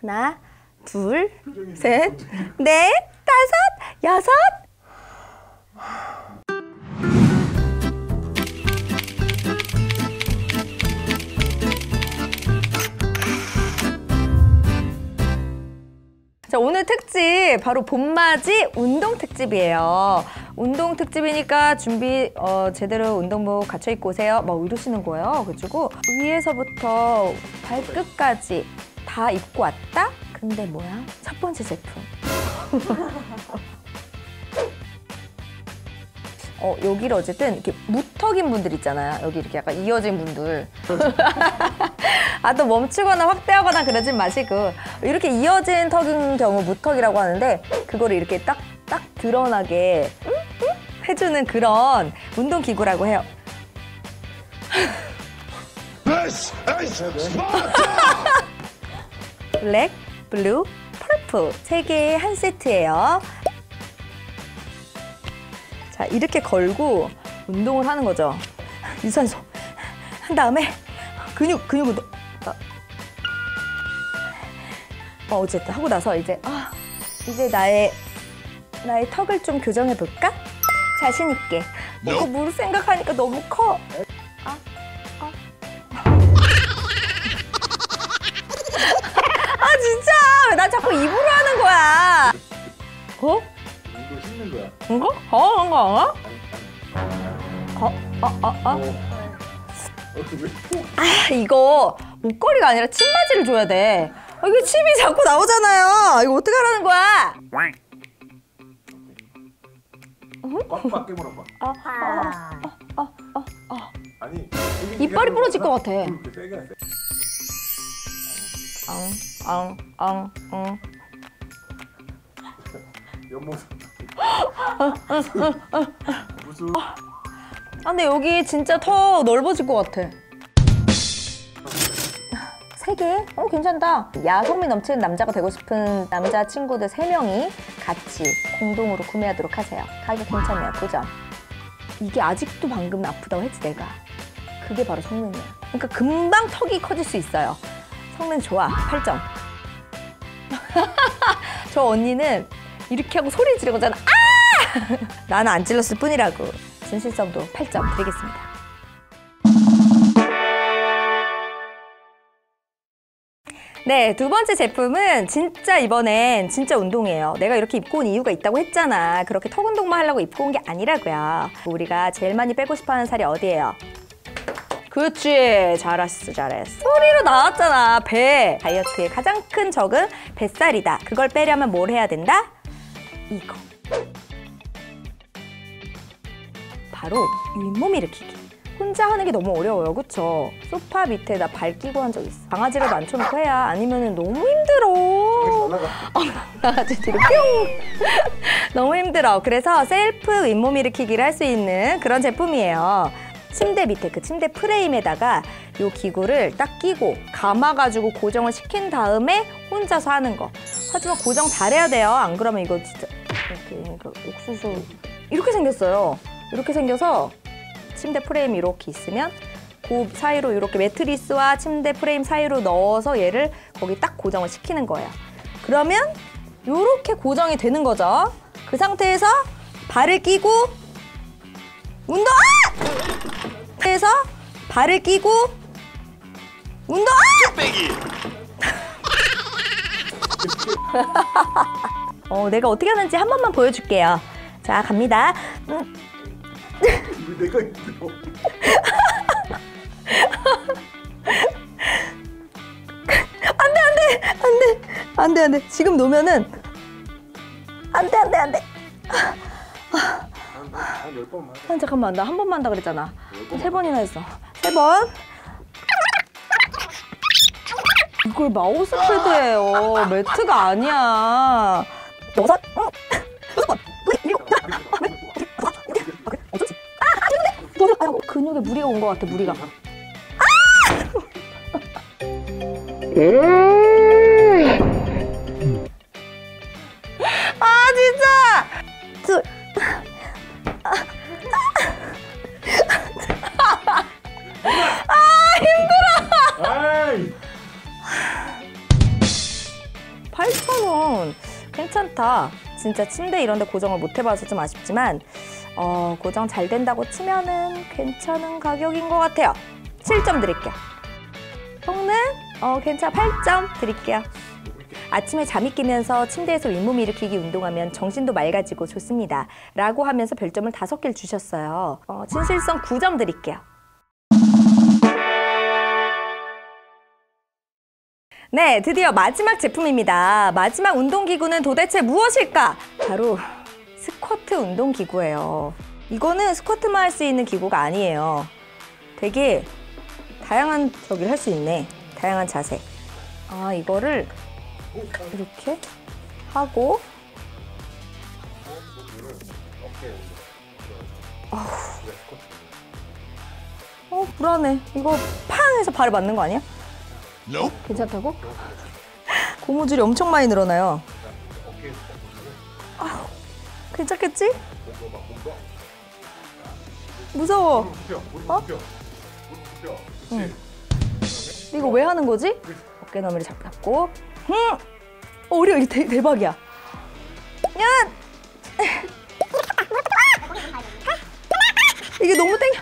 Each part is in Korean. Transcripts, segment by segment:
하나, 둘, 셋, 넷, 다섯, 여섯. 자, 오늘 특집 바로 봄맞이 운동 특집이에요. 운동 특집이니까 준비 어, 제대로 운동복 갖춰 입고 오세요. 막 이러시는 거예요. 그래가지고 위에서부터 발끝까지 다 입고 왔다? 근데 뭐야? 첫 번째 제품. 어, 여기를 어쨌든 이렇게 무턱인 분들 있잖아요. 여기 이렇게 약간 이어진 분들. 아, 또 멈추거나 확대하거나 그러진 마시고. 이렇게 이어진 턱인 경우 무턱이라고 하는데, 그거를 이렇게 딱, 딱 드러나게? 해주는 그런 운동기구라고 해요. black, blue, purple 세 개의 한 세트예요. 자, 이렇게 걸고 운동을 하는 거죠. 유산소 한 다음에 근육 근육 운동. 어, 어, 어쨌든 하고 나서 이제 아, 이제 나의 나의 턱을 좀 교정해 볼까? 자신 있게. 이거 물 생각하니까 너무 커. 이거? 어? 이거 어? 어? 어? 어? 어? 어? 아 이거 목걸이가 아니라 침맞이를 줘야 돼. 아, 이거 침이 자꾸 나오잖아요. 이거 어떻게 하라는 거야? 꽉꽉 깨물어 봐. 아, 아, 아, 아, 아. 아니. 이빨이 부러질 것 같아. 앙, 앙, 앙, 앙. 옆모습. 무슨? 아 근데 여기 진짜 더 넓어질 것 같아. 세 개? 어 괜찮다. 야성미 넘치는 남자가 되고 싶은 남자 친구들 세 명이 같이 공동으로 구매하도록 하세요. 가격 괜찮네요. 그죠? 이게 아직도 방금 아프다고 했지 내가. 그게 바로 성능이야. 그러니까 금방 턱이 커질 수 있어요. 성능 좋아. 8점. 저 언니는 이렇게 하고 소리 지르고 잖아. 아! 나는 안 찔렀을 뿐이라고. 진실성도 8점 드리겠습니다. 네, 두 번째 제품은 진짜 이번엔 진짜 운동이에요. 내가 이렇게 입고 온 이유가 있다고 했잖아. 그렇게 턱 운동만 하려고 입고 온 게 아니라고요. 우리가 제일 많이 빼고 싶어 하는 살이 어디예요? 그렇지. 잘했어, 잘했어. 소리로 나왔잖아. 배. 다이어트의 가장 큰 적은 뱃살이다. 그걸 빼려면 뭘 해야 된다? 이거. 바로 윗몸 일으키기. 혼자 하는 게 너무 어려워요, 그쵸? 소파 밑에다 발 끼고 한 적 있어. 강아지라도 앉혀놓고 해야 아니면 너무 힘들어. 날라가. 강아지 뒤로 뿅! 너무 힘들어. 그래서 셀프 윗몸 일으키기를 할 수 있는 그런 제품이에요. 침대 밑에 그 침대 프레임에다가 이 기구를 딱 끼고 감아가지고 고정을 시킨 다음에 혼자서 하는 거. 하지만 고정 잘해야 돼요. 안 그러면 이거 진짜 이렇게 그 옥수수 이렇게 생겼어요. 이렇게 생겨서 침대 프레임이 이렇게 있으면 그 사이로 이렇게 매트리스와 침대 프레임 사이로 넣어서 얘를 거기 딱 고정을 시키는 거예요. 그러면 이렇게 고정이 되는 거죠. 그 상태에서 발을 끼고 운동! 아! 상태에서 발을 끼고 운동! 아! 어, 내가 어떻게 하는지 한 번만 보여줄게요. 자, 갑니다. 음, 왜 내가 힘들어? 안 돼, 안 돼, 안 돼, 안 돼, 안 돼. 지금 놓으면은 안 돼, 안 돼, 안 돼. 아, 잠깐만, 나 한 번만 한다 그랬잖아. 세 번이나 했어. 세 번. 이걸 마우스 패드예요. 매트가 아니야. 여섯, 어, 여섯 번, 네, 일곱, 네, 일곱, 여덟, 어쩌지? 아, 안 되는데. 너무 아, 근육에 무리가 온 것 같아. 무리가. 아! 괜찮다. 진짜 침대 이런 데 고정을 못 해봐서 좀 아쉽지만 어, 고정 잘 된다고 치면은 괜찮은 가격인 것 같아요. 7점 드릴게요. 성능? 어, 괜찮아. 8점 드릴게요. 아침에 잠이 깨면서 침대에서 윗몸 일으키기 운동하면 정신도 맑아지고 좋습니다. 라고 하면서 별점을 다섯 개를 주셨어요. 어, 진실성 9점 드릴게요. 네, 드디어 마지막 제품입니다. 마지막 운동기구는 도대체 무엇일까? 바로 스쿼트 운동기구예요. 이거는 스쿼트만 할 수 있는 기구가 아니에요. 되게 다양한 저기를 할 수 있네. 다양한 자세. 아, 이거를 이렇게 하고 어 불안해 이거 팡 해서 발을 맞는 거 아니야? 괜찮다고? 고무줄이 엄청 많이 늘어나요 아휴, 괜찮겠지? 무서워 어? 응. 이거 왜 하는 거지? 어깨너머리 잡고 응! 어, 우리 이게 대, 대박이야 야! 이게 너무 땡겨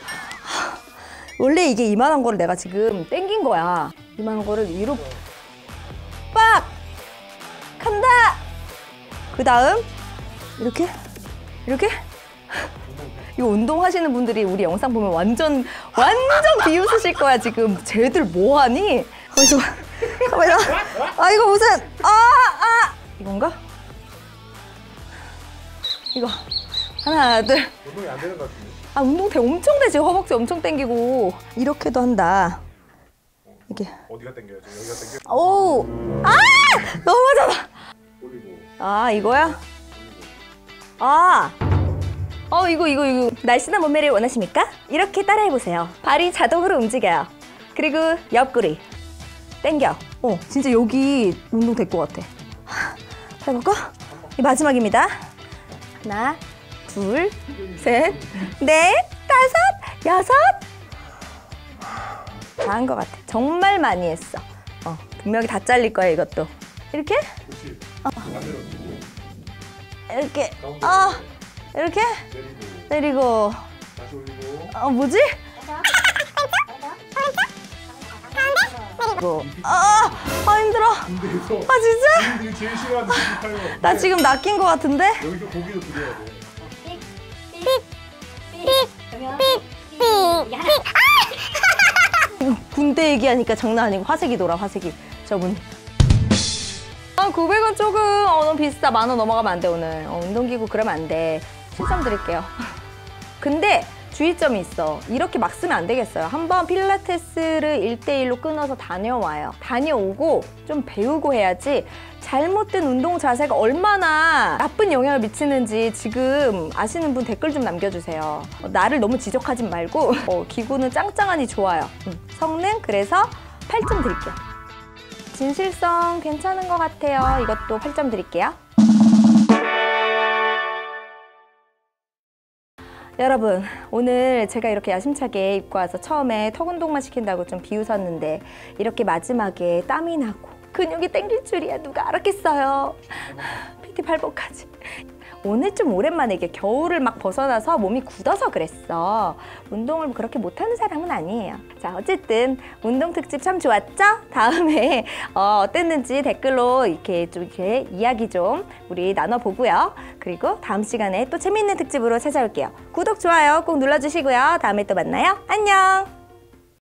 원래 이게 이만한 거를 내가 지금 땡긴 거야 이만한 거를 위로 빡! 간다! 그 다음 이렇게 이렇게 이거 운동하시는 분들이 우리 영상 보면 완전 완전 비웃으실 거야 지금 쟤들 뭐하니? 거기서 가만히 아 이거 무슨 아아 이건가? 이거 하나 둘 운동이 안 되는 것 같은데. 아 운동대 엄청 되지 허벅지 엄청 당기고 이렇게도 한다 이게 어디가 당겨야지? 여기가 당겨. 오 아 넘어잖아 올리고. 아 이거야 아 어, 이거, 이거, 이거. 날씬한 몸매를 원하십니까? 이렇게 따라해 보세요. 발이 자동으로 움직여요. 그리고 옆구리. 땡겨. 어, 진짜 여기 운동 될 것 같아. 하, 해볼까? 이 마지막입니다. 하나, 둘, 셋, 넷, 다섯, 여섯. 다 한 것 같아. 정말 많이 했어. 어, 분명히 다 잘릴 거야, 이것도. 이렇게? 어. 이렇게. 아, 이렇게? 내리고. 내리고. 다시 올리고. 어 뭐지? 아, 아 힘들어. 아 진짜? 나 지금 낚인 것 같은데? 여기서 고기도 드려야 돼. 군대 얘기하니까 장난 아니고 화색이 돌아 화색이 저분. 아 900원 조금 어, 너무 비싸 만 원 넘어가면 안 돼 오늘 어, 운동기구 그러면 안 돼. 7점 드릴게요. 근데 주의점이 있어. 이렇게 막 쓰면 안 되겠어요. 한번 필라테스를 1대1로 끊어서 다녀와요. 다녀오고 좀 배우고 해야지 잘못된 운동 자세가 얼마나 나쁜 영향을 미치는지 지금 아시는 분 댓글 좀 남겨주세요. 어, 나를 너무 지적하지 말고 어, 기구는 짱짱하니 좋아요. 음, 성능 그래서 8점 드릴게요. 진실성 괜찮은 것 같아요. 이것도 8점 드릴게요. 여러분 오늘 제가 이렇게 야심차게 입고 와서 처음에 턱 운동만 시킨다고 좀 비웃었는데 이렇게 마지막에 땀이 나고 근육이 땡길 줄이야. 누가 알았겠어요? PT 발목까지 오늘 좀 오랜만에 이게 겨울을 막 벗어나서 몸이 굳어서 그랬어. 운동을 그렇게 못하는 사람은 아니에요. 자 어쨌든 운동 특집 참 좋았죠? 다음에 어, 어땠는지 댓글로 이렇게 좀 이렇게 이야기 좀 우리 나눠보고요. 그리고 다음 시간에 또 재미있는 특집으로 찾아올게요. 구독 좋아요 꼭 눌러주시고요. 다음에 또 만나요. 안녕